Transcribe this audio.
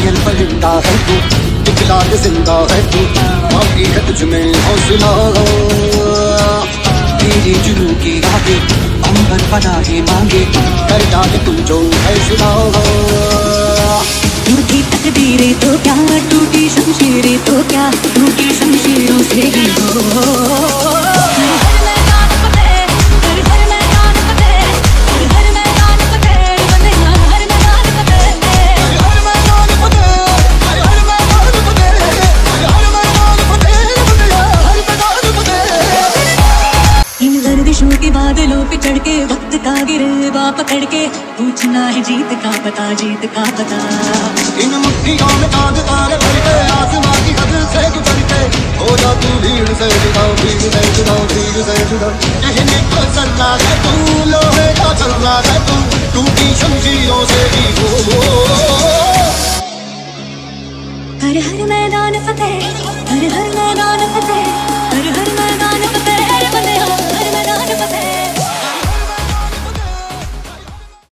घायल परिंदा है तू दिखला के ज़िंदा है तू। बाकी है तुझ में हौसला तेरे जुनू की आगे अंबर बना है मांगे, कर डाले तुम जो फैसला टूटी तकदीरें तो क्या, टूटी शमशीरें तो क्या, टूटी शमशीरों से ही हो। के बादलों पे चढ़ के वक्त का गिरवा पकड़ के पूछना है जीत का पता जीत का पता। इन मुट्ठियों में चाँद तारे भर के आसमां की हद से गुजर के हो जा तू भीड़ से जुदा भीड़ से जुदा भीड़ से जुदा। कहने को चलना है तू लोहे का चलना है तू। टूटी शमशीरों से भी हो। हर हर मैदान फतेह।